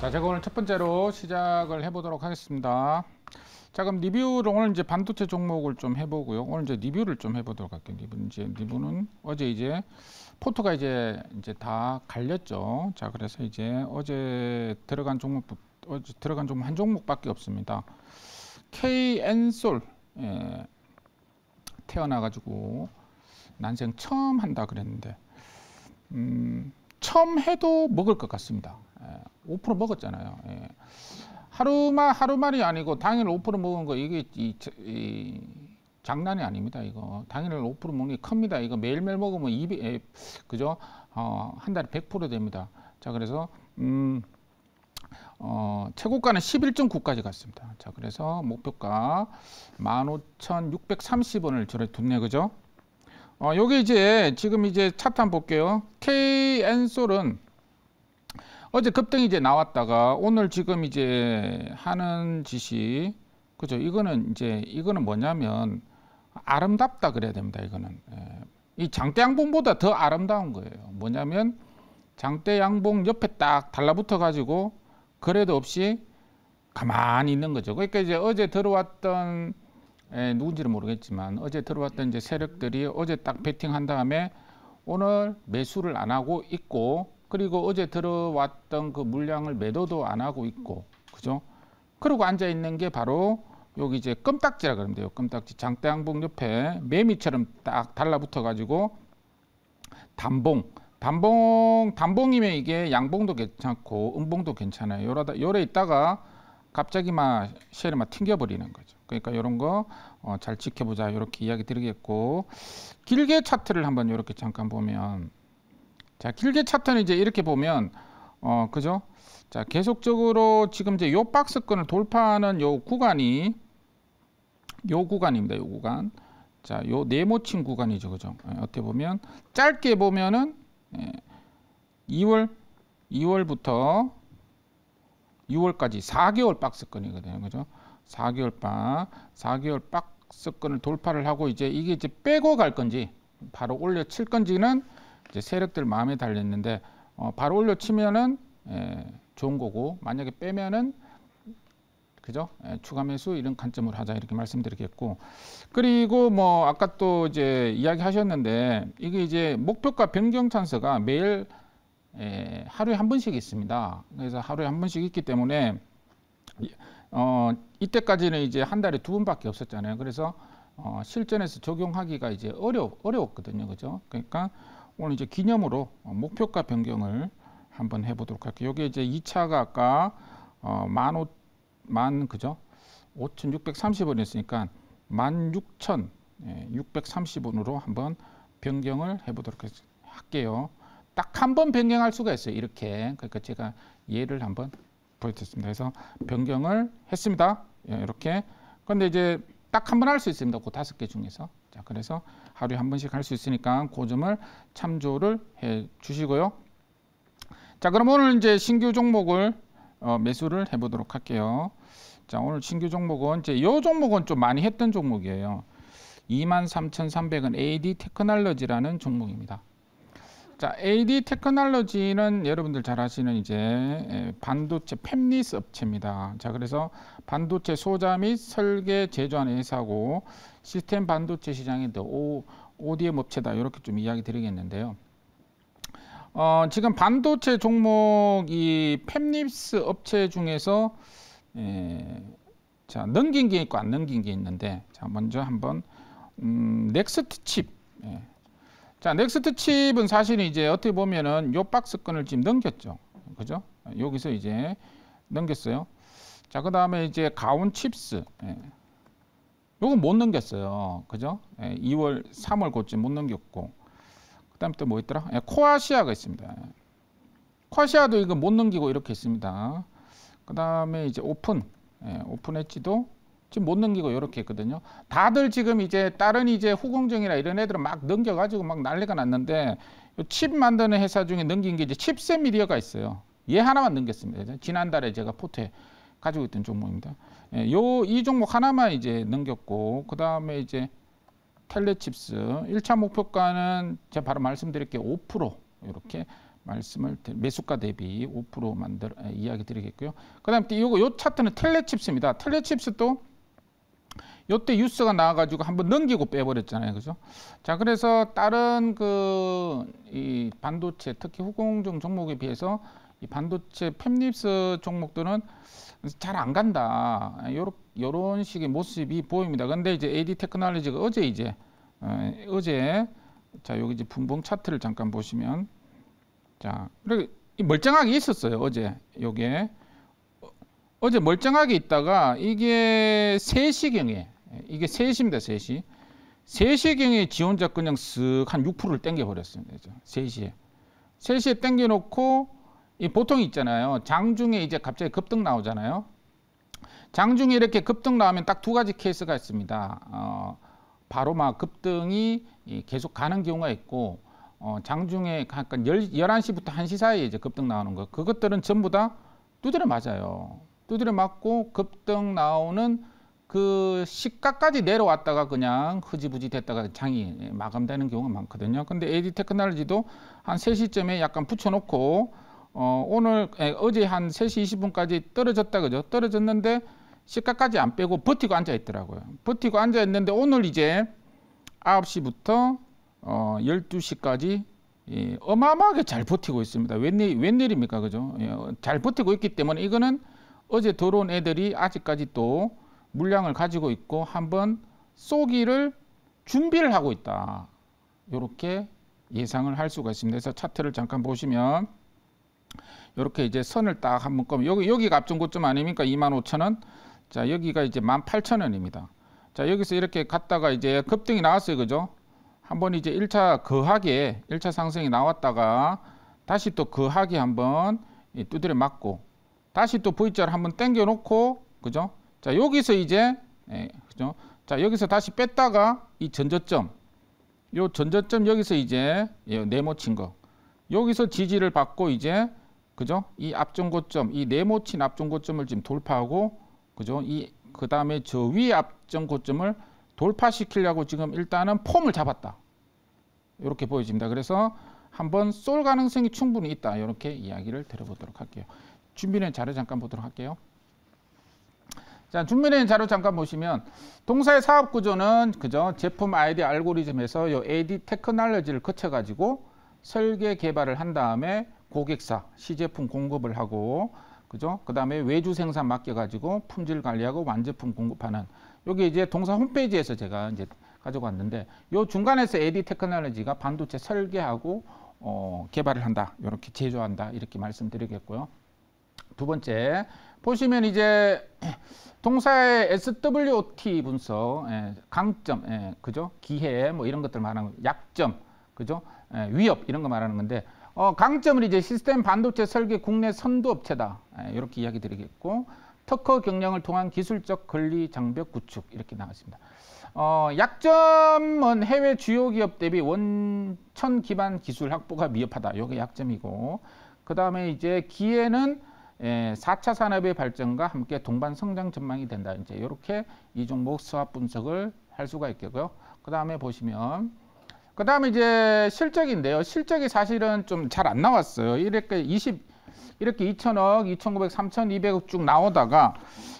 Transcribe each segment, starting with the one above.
자, 제가 오늘 첫 번째로 시작을 해보도록 하겠습니다. 자, 그럼 리뷰를 오늘 이제 반도체 종목을 좀 해보고요. 오늘 이제 리뷰를 좀 해보도록 할게요. 리뷰 이제 리뷰는 어제 이제 포트가 이제 이제 다 갈렸죠. 자, 그래서 이제 어제 들어간 종목 어제 들어간 종목 한 종목밖에 없습니다. KN솔 예, 태어나가지고 난생 처음 한다 그랬는데 음, 처음 해도 먹을 것 같습니다. 예, 5% 먹었잖아요. 예. 하루만 하루만이 아니고 당일 5% 먹은 거 이게 이, 이, 장난이 아닙니다. 이거 당일 5% 먹는 게 큽니다. 이거 매일매일 먹으면 200 에, 그죠? 어, 한 달에 100% 됩니다. 자 그래서 음, 어, 최고가는 11.9까지 갔습니다. 자 그래서 목표가 15,630원을 저래 뒀네 그죠? 어, 요게 이제 지금 이제 차트 한번 볼게요. KN솔은 어제 급등이 이제 나왔다가 오늘 지금 이제 하는 짓이 그죠? 이거는 이제 이거는 뭐냐면 아름답다 그래야 됩니다. 이거는 예. 이 장대 양봉보다 더 아름다운 거예요. 뭐냐면 장대 양봉 옆에 딱 달라붙어 가지고 그래도 없이 가만히 있는 거죠. 그러니까 이제 어제 들어왔던 예, 누군지는 모르겠지만 어제 들어왔던 이제 세력들이 어제 딱 베팅한 다음에 오늘 매수를 안 하고 있고 그리고 어제 들어왔던 그 물량을 매도도 안 하고 있고 그죠? 그러고 앉아 있는 게 바로 여기 이제 껌딱지라 그러면 돼요. 껌딱지 장대양봉 옆에 매미처럼 딱 달라붙어 가지고 단봉 단봉 단봉이면 이게 양봉도 괜찮고 음봉도 괜찮아요. 요래 있다가 갑자기 막 쉘이 막 튕겨버리는 거죠. 그러니까 이런 거잘 어, 지켜보자 이렇게 이야기 드리겠고 길게 차트를 한번 이렇게 잠깐 보면 자 길게 차트는 이제 이렇게 보면 어 그죠? 자 계속적으로 지금 이제 요 박스권을 돌파하는 요 구간이 요 구간입니다. 요 구간. 자, 요 네모친 구간이죠. 그죠? 예, 어떻게 보면 짧게 보면은 예, 2월 2월부터 6월까지 4개월 박스권이거든요. 그죠? 4개월 박, 4개월 박스권을 돌파를 하고 이제 이게 이제 빼고 갈 건지 바로 올려 칠 건지는 이제 세력들 마음에 달렸는데 어, 바로 올려 치면은 예, 좋은 거고 만약에 빼면은 그죠? 예, 추가 매수 이런 관점으로 하자 이렇게 말씀드리겠고 그리고 뭐 아까 또 이제 이야기하셨는데 이게 이제 목표가 변경 찬스가 매일 예, 하루에 한 번씩 있습니다. 그래서 하루에 한 번씩 있기 때문에 어, 이때까지는 이제 한 달에 두 번밖에 없었잖아요. 그래서 어, 실전에서 적용하기가 이제 어려 어려웠거든요. 그죠? 그러니까 오늘 이제 기념으로 목표가 변경을 한번 해보도록 할게요. 여기 이제 2차가 아까 어, 만, 오, 만 그죠? 5,630원 이었으니까 16,630원으로 한번 변경을 해보도록 할게요. 딱 한 번 변경할 수가 있어요. 이렇게. 그러니까 제가 예를 한번 보여드렸습니다. 그래서 변경을 했습니다. 예, 이렇게. 그런데 이제 딱 한 번 할 수 있습니다. 그 다섯 개 중에서. 자, 그래서 하루에 한 번씩 할 수 있으니까 그 점을 참조를 해 주시고요. 자, 그럼 오늘 이제 신규 종목을 어, 매수를 해보도록 할게요. 자, 오늘 신규 종목은 이제 이 종목은 좀 많이 했던 종목이에요. 23,300원 AD 테크놀로지라는 종목입니다. 자, AD 테크놀로지는 여러분들 잘 아시는 이제 반도체 팹리스 업체입니다. 자, 그래서 반도체 소자 및 설계 제조하는 회사고 시스템 반도체 시장의 오, ODM 업체다. 이렇게 좀 이야기 드리겠는데요. 어, 지금 반도체 종목 이 팹립스 업체 중에서 에, 자 넘긴 게 있고 안 넘긴 게 있는데 자 먼저 한번 음, 넥스트 칩 예. 자 넥스트 칩은 사실은 이제 어떻게 보면은 요 박스권을 지금 넘겼죠 그죠 여기서 이제 넘겼어요 자 그 다음에 이제 가온 칩스 예. 요건 못 넘겼어요 그죠 예, 2월 3월 고쯤 못 넘겼고 그 다음에 또 뭐 있더라? 예, 코아시아가 있습니다. 코아시아도 이거 못 넘기고 이렇게 있습니다. 그 다음에 이제 오픈, 예, 오픈 엣지도 지금 못 넘기고 이렇게 했거든요. 다들 지금 이제 다른 이제 후공정이나 이런 애들은 막 넘겨가지고 막 난리가 났는데 칩 만드는 회사 중에 넘긴 게 이제 칩스앤미디어가 있어요. 얘 하나만 넘겼습니다. 지난달에 제가 포트에 가지고 있던 종목입니다. 예, 요 이 종목 하나만 이제 넘겼고 그 다음에 이제 텔레칩스 1차 목표가는 제가 바로 말씀드릴게요. 5% 이렇게 말씀을 드- 매수가 대비 5% 만들 에, 이야기 드리겠고요. 그 다음에 또 요거 요 차트는 텔레칩스입니다. 텔레칩스도 요때 뉴스가 나와가지고 한번 넘기고 빼버렸잖아요, 그죠? 자, 그래서 다른 그 이 반도체 특히 후공정 종목에 비해서 이 반도체 팹립스 종목들은 잘 안 간다. 요런 요런 식의 모습이 보입니다. 근데 이제 AD 테크놀로지가 어제 이제 어, 어제 자 여기 이제 분봉 차트를 잠깐 보시면 자 그리고 이 멀쩡하게 있었어요 어제 요게 어, 어제 멀쩡하게 있다가 이게 3시경에 이게 3시입니다 3시 3시경에 지원자 그냥 쓱 한 6%를 땡겨 버렸습니다 3시에. 3시에 땡겨 놓고 이 보통 있잖아요. 장중에 이제 갑자기 급등 나오잖아요. 장중에 이렇게 급등 나오면 딱 두 가지 케이스가 있습니다. 어, 바로 막 급등이 이 계속 가는 경우가 있고 어, 장중에 약간 10, 11시부터 1시 사이에 이제 급등 나오는 거. 그것들은 전부 다 두드려 맞아요. 두드려 맞고 급등 나오는 그 시가까지 내려왔다가 그냥 흐지부지 됐다가 장이 마감되는 경우가 많거든요. 근데 AD 테크놀로지도 한 3시쯤에 약간 붙여놓고 어, 오늘 에, 어제 한 3시 20분까지 떨어졌다 그죠? 떨어졌는데 시가까지 안 빼고 버티고 앉아 있더라고요. 버티고 앉아 있는데 오늘 이제 9시부터 어, 12시까지 예, 어마어마하게 잘 버티고 있습니다. 웬일, 웬일입니까? 그죠? 예, 어, 잘 버티고 있기 때문에 이거는 어제 들어온 애들이 아직까지 또 물량을 가지고 있고 한번 쏘기를 준비를 하고 있다. 이렇게 예상을 할 수가 있습니다. 그래서 차트를 잠깐 보시면 이렇게 이제 선을 딱 한번 꺼면 여기 여기가 앞전 고점 아닙니까? 25,000원. 자, 여기가 이제 18,000원입니다. 자, 여기서 이렇게 갔다가 이제 급등이 나왔어요. 그죠? 한번 이제 1차 거하게 1차 상승이 나왔다가 다시 또 거하게 한번 이 두드려 맞고 다시 또 V자를 한번 당겨 놓고 그죠? 자, 여기서 이제 예, 그죠? 자, 여기서 다시 뺐다가 이 전저점 요 전저점 여기서 이제 예, 네모친 거 여기서 지지를 받고 이제 그죠? 이 앞전고점, 이 네모친 앞전고점을 지금 돌파하고 그죠? 이 그다음에 저 위 앞전고점을 돌파시키려고 지금 일단은 폼을 잡았다. 이렇게 보여집니다. 그래서 한번 쏠 가능성이 충분히 있다. 이렇게 이야기를 들어보도록 할게요. 준비된 자료 잠깐 보도록 할게요. 자, 준비된 자료 잠깐 보시면 동사의 사업 구조는 그죠? 제품 아이디 알고리즘에서 요 AD 테크놀로지를 거쳐 가지고 설계 개발을 한 다음에 고객사 시제품 공급을 하고 그죠? 그다음에 외주 생산 맡겨 가지고 품질 관리하고 완제품 공급하는 여기 이제 동사 홈페이지에서 제가 이제 가지고 왔는데 요 중간에서 AD 테크놀로지가 반도체 설계하고 어, 개발을 한다. 이렇게 제조한다. 이렇게 말씀드리겠고요. 두 번째 보시면 이제 동사의 SWOT 분석, 예, 강점, 예, 그죠? 기회 뭐 이런 것들 말하는 거, 약점, 그죠? 예, 위협 이런 거 말하는 건데 어, 강점은 이제 시스템 반도체 설계 국내 선도 업체다. 예, 이렇게 이야기 드리겠고 특허 경영을 통한 기술적 권리 장벽 구축 이렇게 나왔습니다. 어, 약점은 해외 주요 기업 대비 원천 기반 기술 확보가 미흡하다. 이게 약점이고 그 다음에 이제 기회는 예, 4차 산업의 발전과 함께 동반 성장 전망이 된다. 이제 이렇게 이 종목 수합 분석을 할 수가 있겠고요. 그 다음에 보시면 그 다음에 이제 실적인데요. 실적이 사실은 좀 잘 안 나왔어요. 이렇게 20 이렇게 2천억, 2,900, 3,200억 쭉 나오다가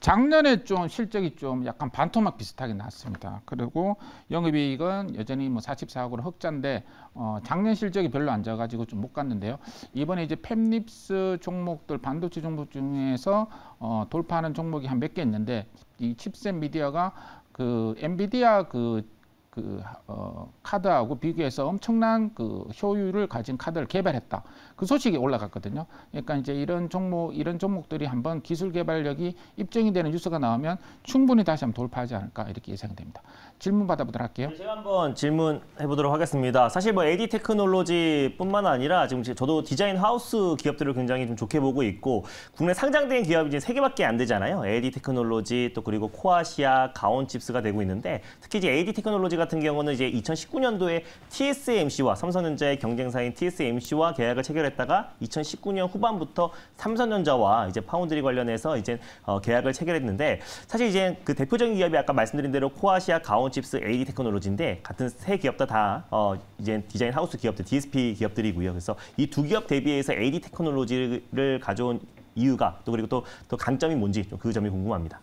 작년에 좀 실적이 좀 약간 반토막 비슷하게 나왔습니다. 그리고 영업이익은 여전히 뭐 44억으로 흑자인데 어, 작년 실적이 별로 안 좋아가지고 좀 못 갔는데요. 이번에 이제 팹립스 종목들 반도체 종목 중에서 어, 돌파하는 종목이 한 몇 개 있는데 이 칩셋 미디어가 그 엔비디아 그 그 어, 카드하고 비교해서 엄청난 그 효율을 가진 카드를 개발했다. 그 소식이 올라갔거든요. 그러니까 이제 이런 종목 이런 종목들이 한번 기술 개발력이 입증이 되는 뉴스가 나오면 충분히 다시 한번 돌파하지 않을까 이렇게 예상이 됩니다. 질문 받아보도록 할게요. 네, 제가 한번 질문해 보도록 하겠습니다. 사실 뭐 AD 테크놀로지뿐만 아니라 지금 제- 저도 디자인 하우스 기업들을 굉장히 좀 좋게 보고 있고 국내 상장된 기업이 이제 세 개밖에 안 되잖아요. AD 테크놀로지 또 그리고 코아시아, 가온칩스가 되고 있는데 특히 이제 AD 테크놀로지가 같은 경우는 이제 2019년도에 TSMC와 삼성전자의 경쟁사인 TSMC와 계약을 체결했다가 2019년 후반부터 삼성전자와 이제 파운드리 관련해서 이제 어, 계약을 체결했는데 사실 이제 그 대표적인 기업이 아까 말씀드린 대로 코아시아, 가온칩스, AD 테크놀로지인데 같은 세 기업 다다 어, 이제 디자인 하우스 기업들, DSP 기업들이고요. 그래서 이 두 기업 대비해서 AD 테크놀로지를 가져온 이유가 또 그리고 또, 또 강점이 뭔지 좀 그 점이 궁금합니다.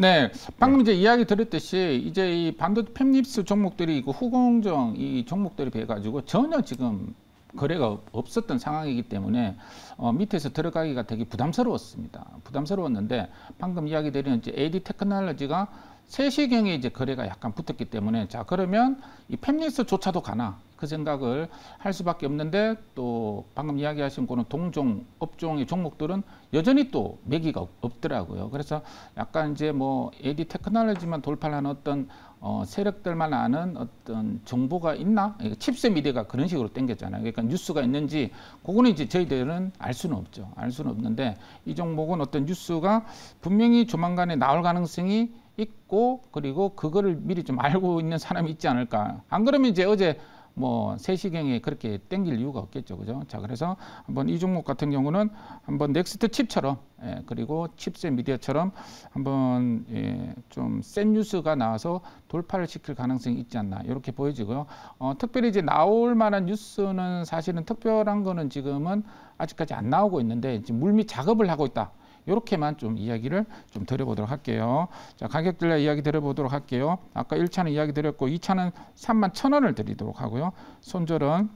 네, 방금 이제 이야기 드렸듯이 이제 이 반도체 팹립스 종목들이 그 후공정 이 종목들이 비해 가지고 전혀 지금 거래가 없- 없었던 상황이기 때문에 어, 밑에서 들어가기가 되게 부담스러웠습니다. 부담스러웠는데 방금 이야기 드린 이제 AD 테크놀로지가 3시경에 이제 거래가 약간 붙었기 때문에 자 그러면 이 팹립스조차도 가나 그 생각을 할 수밖에 없는데 또 방금 이야기하신 그런 동종 업종의 종목들은 여전히 또 매기가 없- 없더라고요. 그래서 약간 이제 뭐 AD 테크놀로지만 돌파하는 어떤 어, 세력들만 아는 어떤 정보가 있나? 칩셋 미디어가 그런 식으로 땡겼잖아요. 그러니까 뉴스가 있는지 그거는 이제 저희들은 알 수는 없죠. 알 수는 없는데 이 종목은 어떤 뉴스가 분명히 조만간에 나올 가능성이 있고 그리고 그거를 미리 좀 알고 있는 사람이 있지 않을까. 안 그러면 이제 어제 뭐 3시경에 그렇게 땡길 이유가 없겠죠. 그죠? 자, 그래서 한번 이 종목 같은 경우는 한번 넥스트 칩처럼 예, 그리고 칩스앤미디어처럼 한번 예, 좀 센 뉴스가 나와서 돌파를 시킬 가능성이 있지 않나 이렇게 보여지고요. 어, 특별히 이제 나올 만한 뉴스는 사실은 특별한 거는 지금은 아직까지 안 나오고 있는데 지금 물밑 작업을 하고 있다. 이렇게만 좀 이야기를 좀 드려보도록 할게요. 자, 가격들과 이야기 드려보도록 할게요. 아까 1차는 이야기 드렸고 2차는 3만 1,000원을 드리도록 하고요. 손절은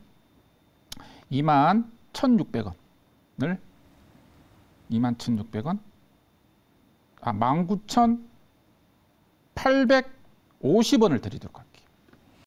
2만 1,600원을 2만 1,600원 아, 19,850원을 드리도록 할게요.